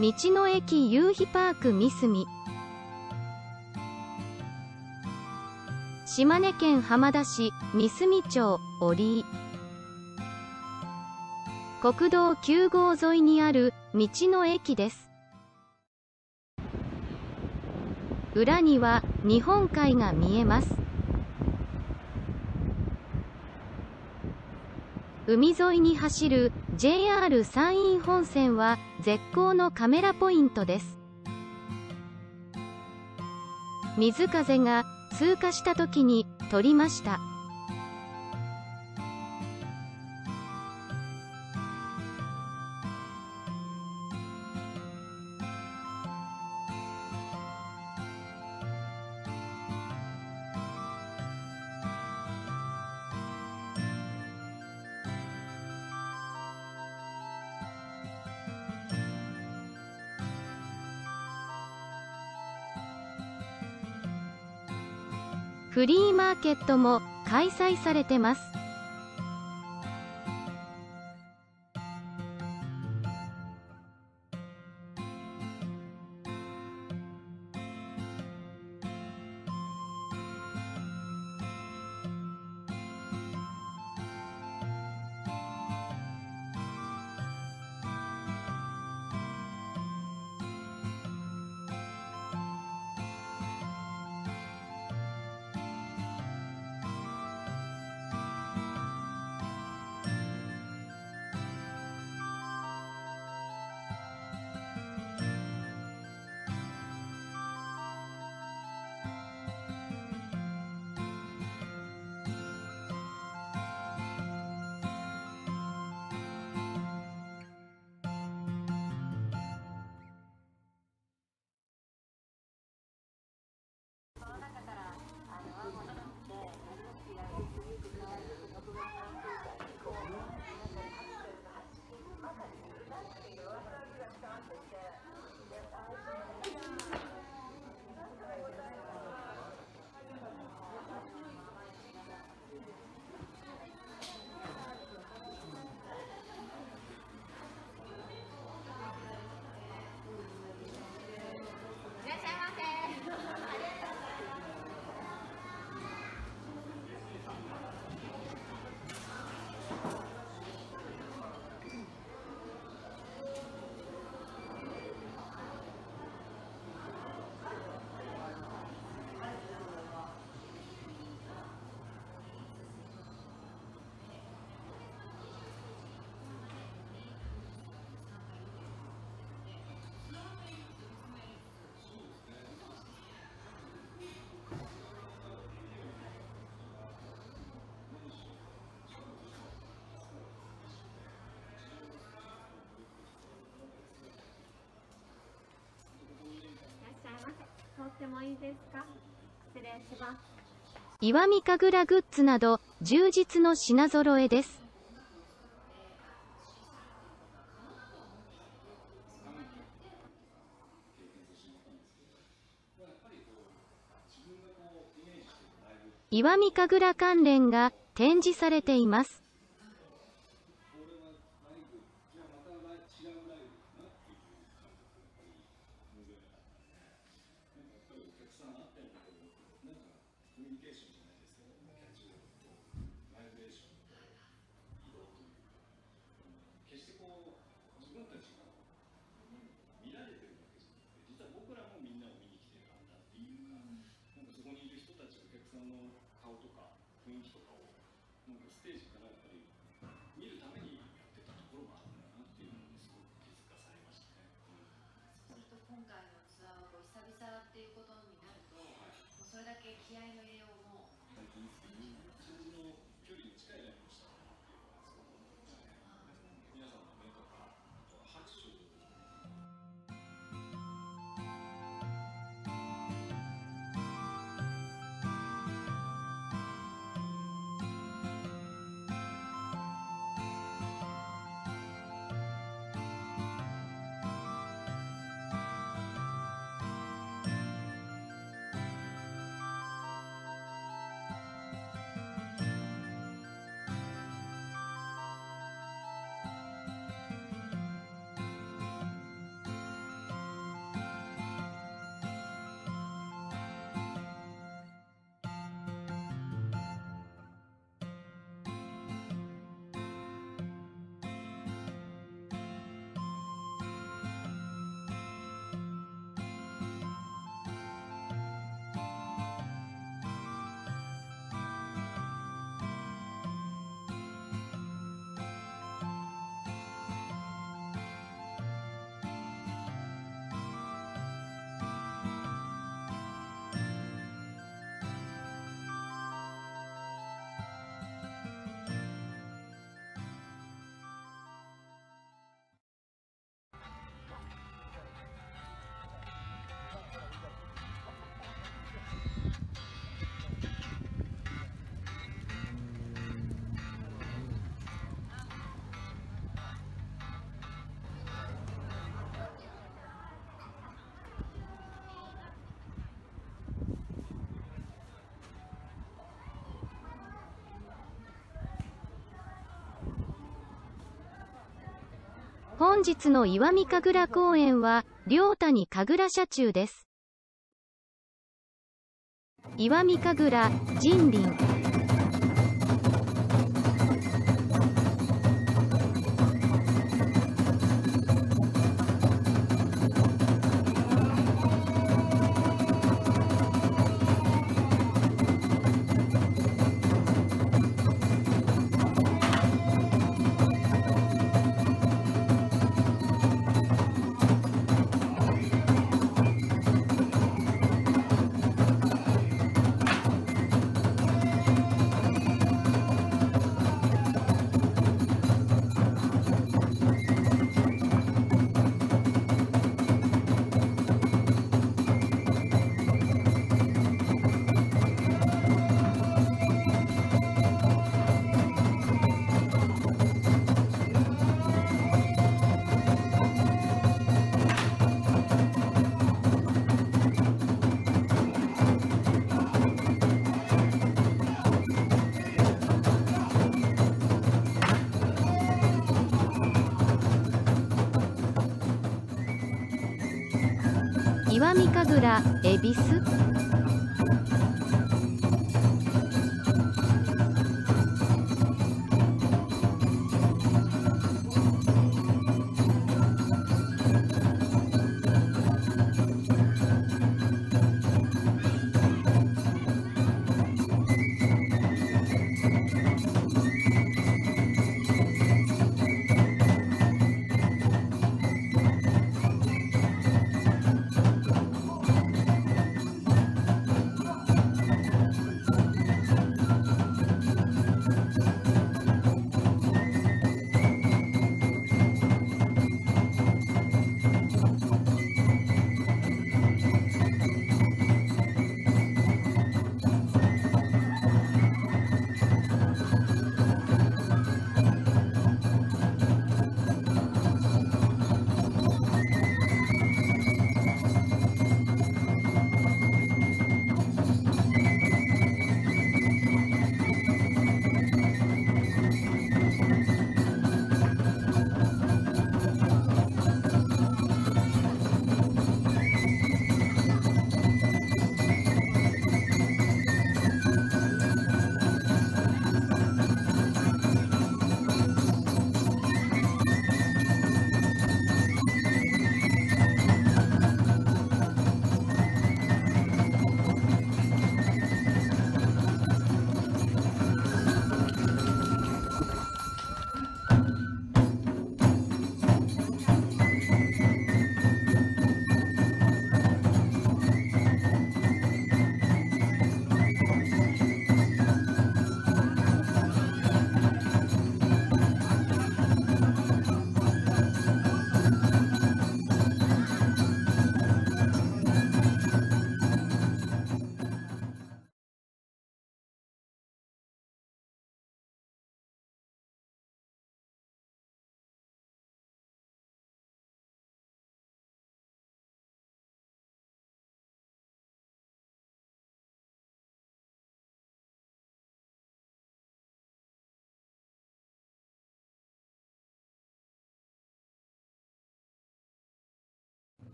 道の駅夕日パーク三隅。島根県浜田市三隅町折。国道9号沿いにある道の駅です。裏には日本海が見えます。海沿いに走る JR 山陰本線は絶好のカメラポイントです。水風が通過した時に撮りました。フリーマーケットも開催されてます。もいいですか？失礼します。石見神楽グッズなど充実の品揃えです。石見神楽関連が展示されています。ミュニケーションじゃないですけど、キャッチボールとマイブレーションと移動というか、決してこう自分たちが見られてるわけじゃなくて、実は僕らもみんなを見に来てるんだっていうか、なんかそこにいる人たち、お客さんの顔とか雰囲気とか本日の石見神楽公園は、両谷神楽社中です。石見神楽、人林。桜、恵比寿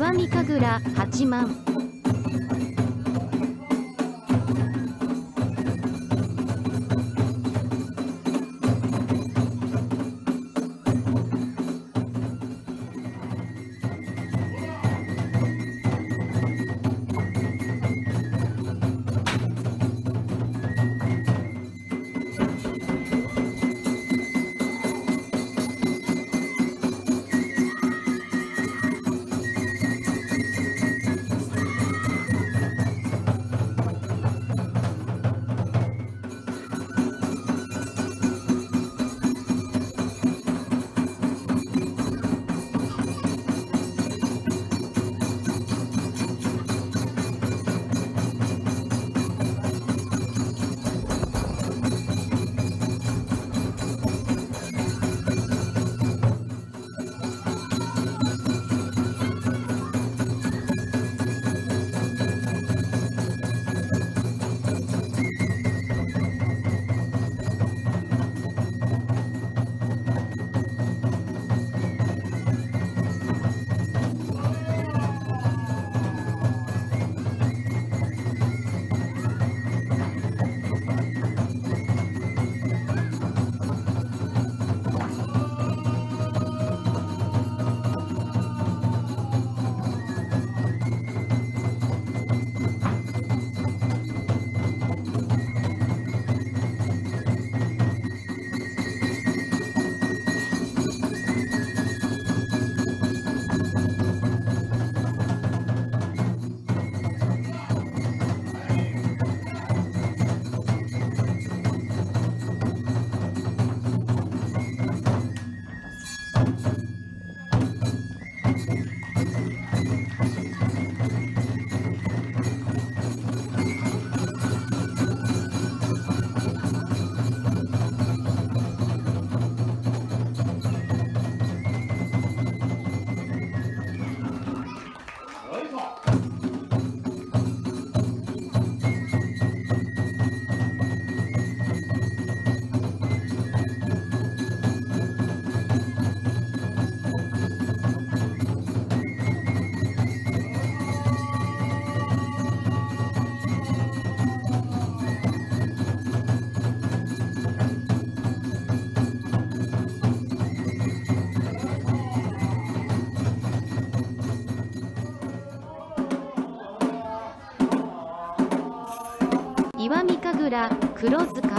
石見神楽、八幡。黒ずく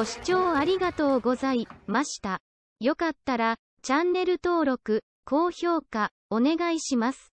ご視聴ありがとうございました。よかったら、チャンネル登録、高評価、お願いします。